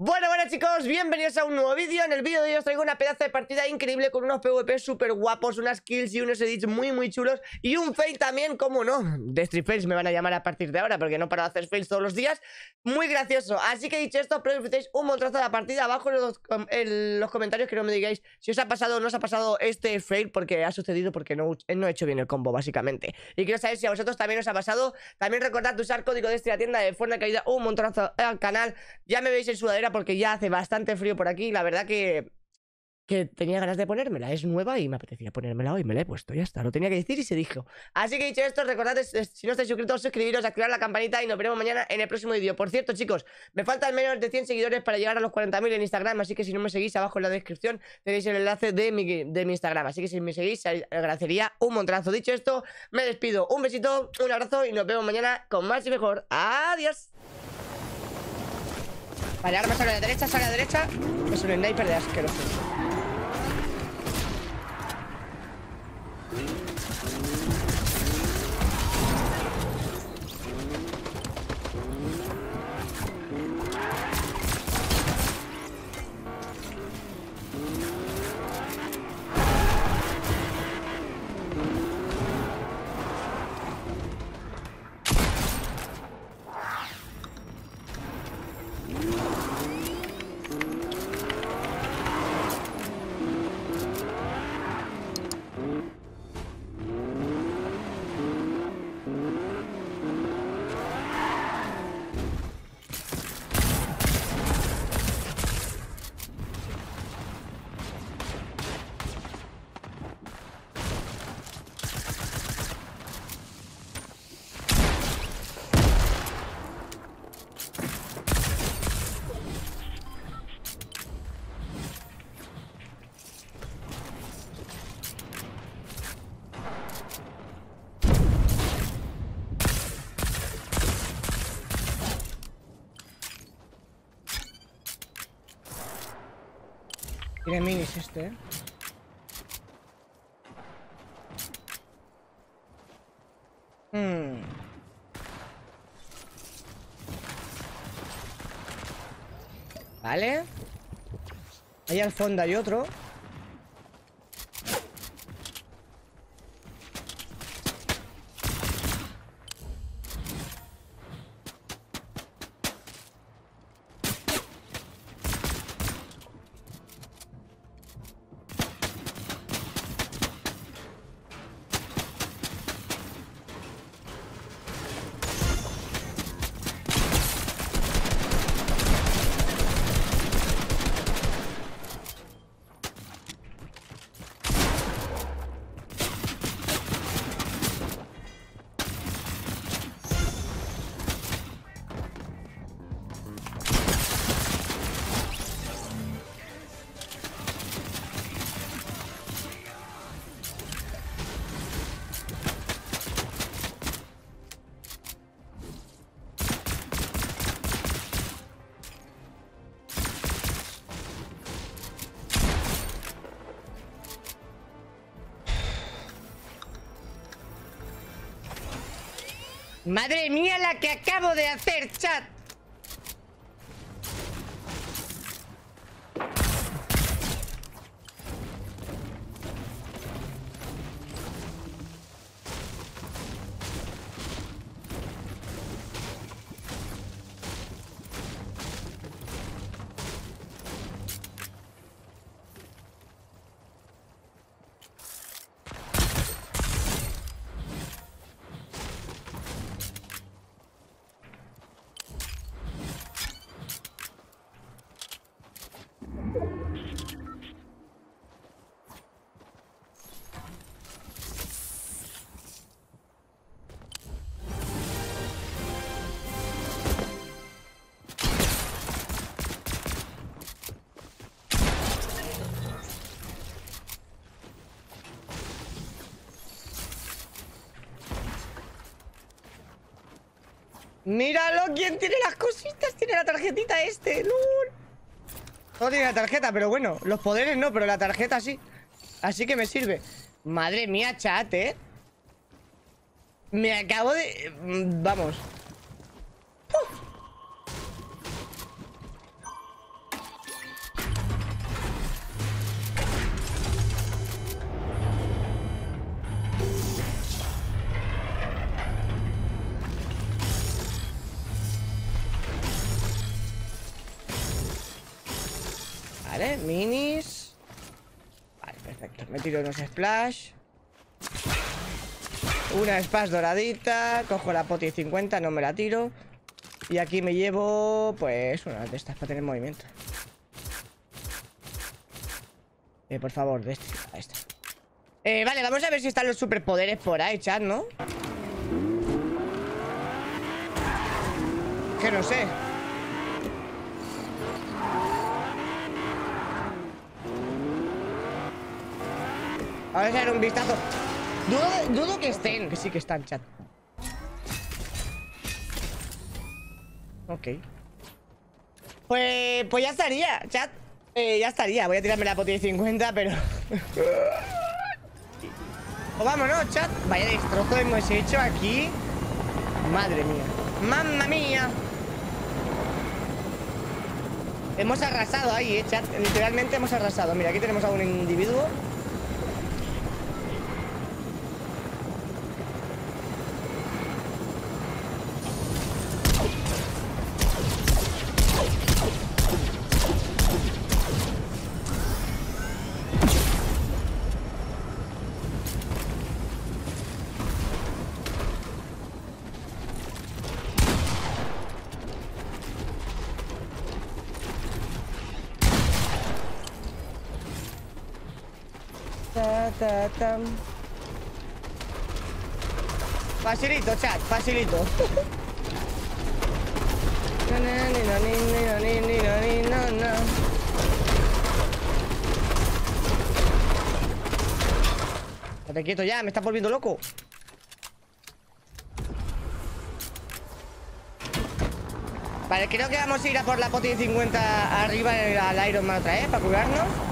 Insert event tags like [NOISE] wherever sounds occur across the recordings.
Bueno, bueno chicos, bienvenidos a un nuevo vídeo. En el vídeo de hoy os traigo una pedazo de partida increíble Con unos PvP súper guapos, unas kills y unos edits muy muy chulos Y un fail también, como no, de Street Fails me van a llamar a partir de ahora Porque no paro de hacer fails todos los días. Muy gracioso, así que dicho esto, espero que disfrutéis un montrazo de la partida Abajo en los, en los, comentarios que no me digáis si os ha pasado o no os ha pasado este fail Porque ha sucedido porque no, no he hecho bien el combo básicamente. Y quiero saber si a vosotros también os ha pasado. También recordad usar código de esta tienda de Fortnite que ayuda un montonazo al canal. Ya me veis en sudadera porque ya hace bastante frío por aquí. La verdad que, que tenía ganas de ponérmela. Es nueva y me apetecía ponérmela hoy. Me la he puesto, ya está. Lo tenía que decir y se dijo. Así que dicho esto, recordad, si no estáis suscritos, suscribiros, activar la campanita y nos veremos mañana en el próximo vídeo. Por cierto, chicos, me faltan menos de 100 seguidores para llegar a los 40.000 en Instagram. Así que si no me seguís, abajo en la descripción tenéis el enlace de mi, de mi Instagram. Así que si me seguís, agradecería un montazo. Dicho esto, me despido. Un besito, un abrazo y nos vemos mañana con más y mejor. Adiós. Vale, ahora sale a la derecha, sale a la derecha. Es un sniper de asqueroso Tiene minis este, ¿eh? Hmm. Vale. Ahí al fondo hay otro. Madre mía la que acabo de hacer, chat. Míralo, ¿quién tiene las cositas? Tiene la tarjetita este, No tiene la tarjeta, pero bueno Los poderes no, pero la tarjeta sí Así que me sirve Madre mía, chat, ¿eh? Me acabo de... Mm, vamos Vale, minis. Vale, perfecto. Me tiro unos splash. Una splash doradita. Cojo la poti 50, no me la tiro. Y aquí me llevo, pues, una de estas para tener movimiento. Eh, por favor, de este. Ahí está. Eh, vale, vamos a ver si están los superpoderes por ahí, chat, ¿no? Que no sé. A dar un vistazo. Dudo, que estén, que sí que están, chat. Ok. Pues, pues ya estaría, chat. Eh, ya estaría. Voy a tirarme la poti de 50, pero... [LAUGHS] pues vámonos, chat. Vaya destrozo hemos hecho aquí. Madre mía. ¡Mamma mía! Hemos arrasado ahí, eh, chat. Literalmente hemos arrasado. Mira, aquí tenemos a un individuo. Facilito, chat, facilito. Te quieto ya, me estás volviendo loco. Vale, creo que vamos a ir a por la poti 50 arriba al Iron Man otra vez para curarnos.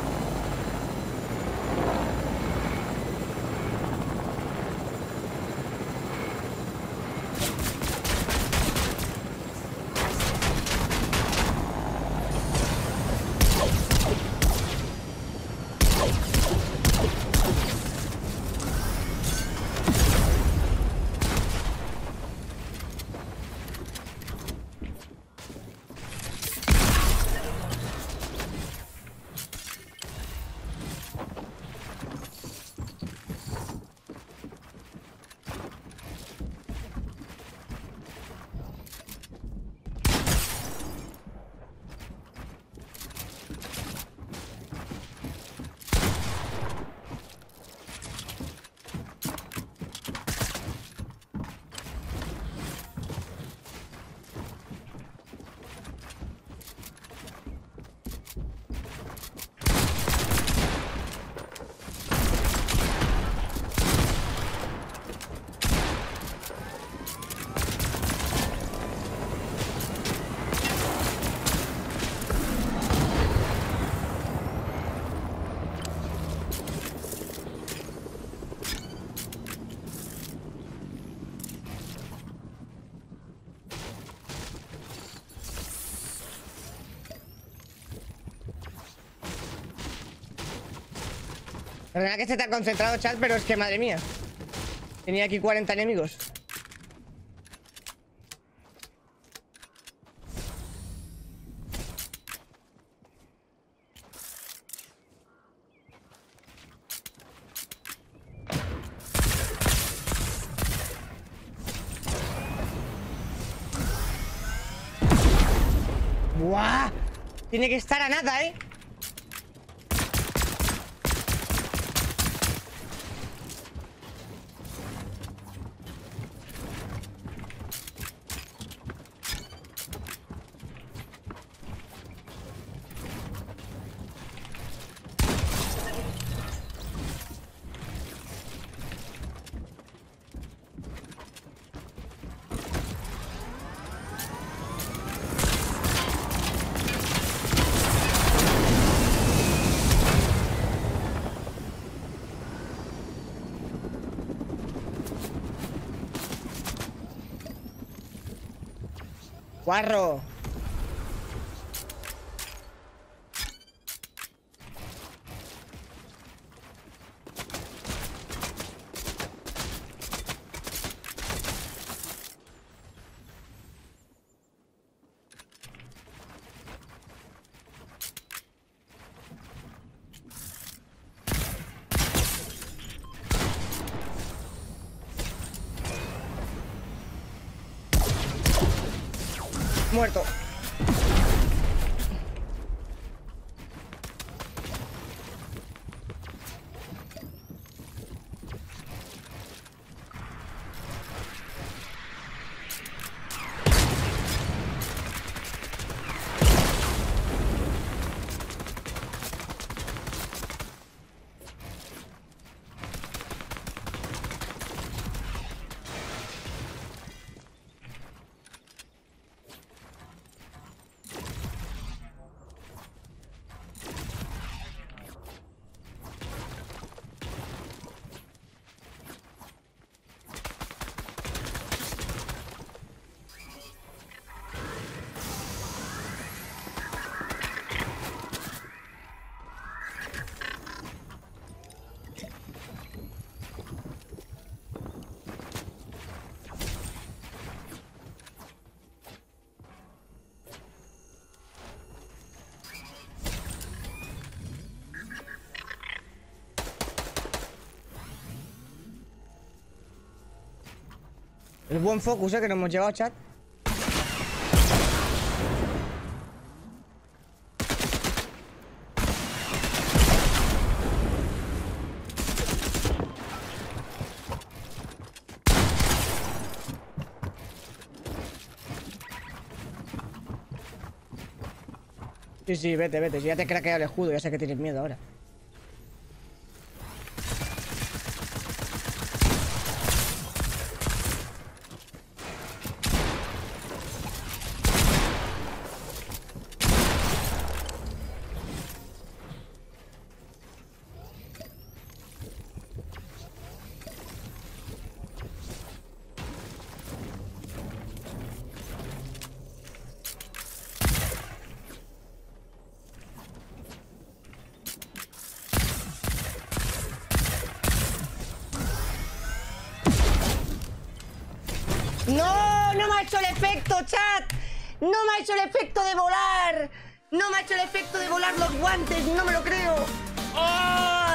Verdad que te ha concentrado, chat, pero es que madre mía. Tenía aquí 40 enemigos. ¡Buah! Tiene que estar a nada, ¿eh? ¡Guarro! Muerto. El buen focus, eh, que nos hemos llevado, chat. Sí, sí, vete, vete. Si ya te he craqueado el escudo, ya sé que tienes miedo ahora. ¡No! ¡No me ha hecho el efecto, chat! ¡No me ha hecho el efecto de volar! ¡No me ha hecho el efecto de volar los guantes! ¡No me lo creo! ¡Oh!